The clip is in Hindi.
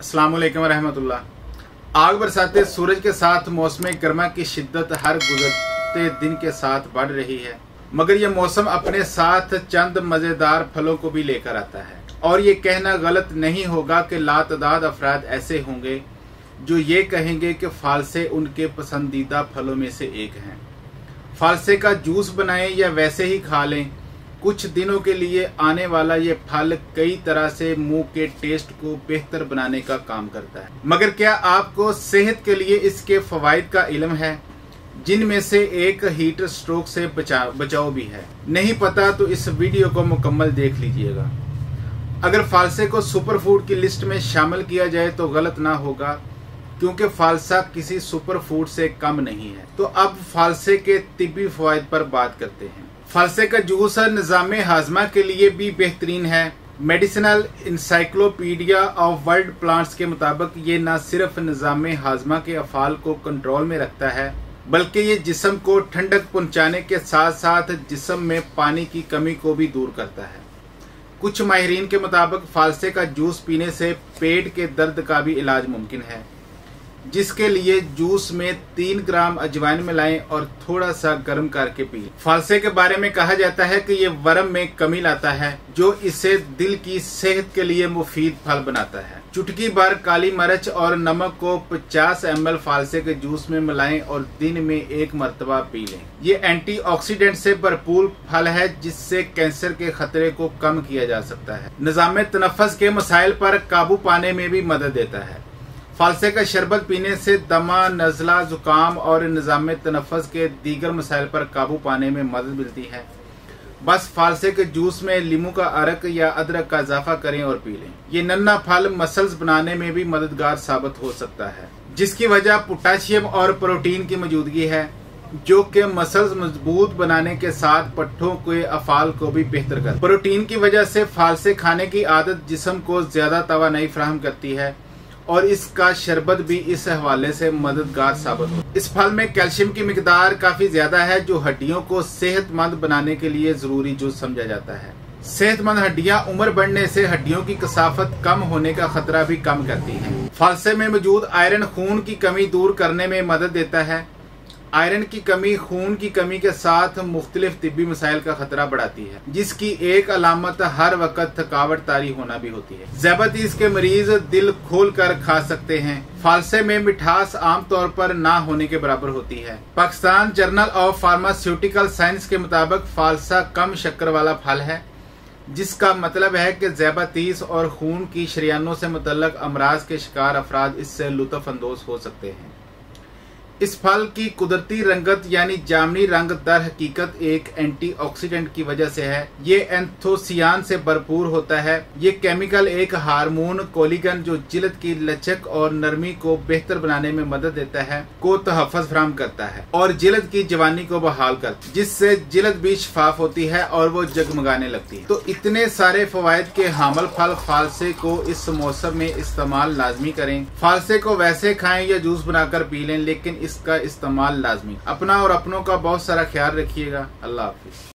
अस्सलाम वालेकुम आग बरसाते सूरज के साथ मौसम गर्मा की शिद्दत हर गुजरते दिन के साथ बढ़ रही है, मगर यह मौसम अपने साथ चंद मज़ेदार फलों को भी लेकर आता है। और ये कहना गलत नहीं होगा कि लातदाद अफराद ऐसे होंगे जो ये कहेंगे कि फालसे उनके पसंदीदा फलों में से एक हैं। फालसे का जूस बनाएँ या वैसे ही खा लें कुछ दिनों के लिए आने वाला ये फल कई तरह से मुँह के टेस्ट को बेहतर बनाने का काम करता है। मगर क्या आपको सेहत के लिए इसके फवायद का इलम है? जिनमें से एक हीट स्ट्रोक से बचाव बचाव भी है। नहीं पता तो इस वीडियो को मुकम्मल देख लीजिएगा। अगर फालसे को सुपर फ़ूड की लिस्ट में शामिल किया जाए तो गलत ना होगा, क्योंकि फालसा किसी सुपर फ़ूड से कम नहीं है। तो अब फालसे के तिबी फवायद पर बात करते हैं। फालसे का जूस निज़ाम हाजमा के लिए भी बेहतरीन है। Medicinal encyclopedia of world plants के मुताबिक ये न सिर्फ़ निज़ाम हाजमा के अफाल को कंट्रोल में रखता है, बल्कि ये जिसम को ठंडक पहुँचाने के साथ साथ जिसम में पानी की कमी को भी दूर करता है। कुछ माहरीन के मुताबिक फालसे का जूस पीने से पेट के दर्द का भी इलाज मुमकिन है। जिसके लिए जूस में तीन ग्राम अजवाइन मिलाएँ और थोड़ा सा गर्म करके पिए। फालसे के बारे में कहा जाता है कि ये वर्म में कमी लाता है, जो इसे दिल की सेहत के लिए मुफीद फल बनाता है। चुटकी भर काली मिर्च और नमक को 50 एम फालसे के जूस में मिलाएँ और दिन में एक मरतबा पी लें। ये एंटीऑक्सीडेंट से भरपूर फल है, जिससे कैंसर के खतरे को कम किया जा सकता है। निज़ाम तनफस के मसाइल पर काबू पाने में भी मदद देता है। फालसे का शरबत पीने से दमा, नजला, जुकाम और निज़ाम तनफस के दीगर मसाइल पर काबू पाने में मदद मिलती है। बस फालसे के जूस में लीमू का अरक या अदरक का इजाफा करें और पी लें। ये नन्ना फल मसल्स बनाने में भी मददगार साबित हो सकता है, जिसकी वजह पोटाशियम और प्रोटीन की मौजूदगी है, जो कि मसल्स मज़बूत बनाने के साथ पट्टों के अफाल को भी बेहतर कर प्रोटीन की वजह से फालसे खाने की आदत जिसम को ज़्यादा तवा नहीं फ्राहम करती है और इसका शरबत भी इस हवाले से मददगार साबित हो। इस फल में कैल्शियम की मकदार काफ़ी ज़्यादा है, जो हड्डियों को सेहतमंद बनाने के लिए ज़रूरी जो समझा जाता है। सेहतमंद हड्डियाँ उम्र बढ़ने से हड्डियों की कसाफत कम होने का खतरा भी कम करती है। फलसे में मौजूद आयरन खून की कमी दूर करने में मदद देता है। आयरन की कमी, खून की कमी के साथ मुख्तलिफ़ तिब्बी मसाइल का खतरा बढ़ाती है, जिसकी एक अलामत हर वक्त थकावट तारी होना भी होती है। जैबतीस के मरीज़ दिल खोल कर खा सकते हैं। फालसे में मिठास आमतौर पर ना होने के बराबर होती है। Pakistan journal of pharmaceutical science के मुताबिक फालसा कम शक्कर वाला फल है, जिसका मतलब है कि जैबातीस और खून की शरियानों से मुतलक अमराज के शिकार अफराद इससे लुत्फ अंदोज हो सकते हैं। इस फल की कुदरती रंगत, यानी जामनी रंग, दर हकीकत एक एंटीऑक्सीडेंट की वजह से है। ये एंथोसियान से भरपूर होता है। ये केमिकल एक हार्मोन कोलिगन जो जिलद की लचक और नरमी को बेहतर बनाने में मदद देता है, को तहफ़ फ्राहम करता है और जिलद की जवानी को बहाल करता है, जिससे जिलद भी शफाफ होती है और वो जगमगाने लगती है। तो इतने सारे फवायद के हामल फल फालसे को इस मौसम में इस्तेमाल लाजमी करें। फालसे को वैसे खाएँ या जूस बनाकर पी लें, लेकिन इसका इस्तेमाल लाजमी। अपना और अपनों का बहुत सारा ख्याल रखिएगा। अल्लाह हाफिज।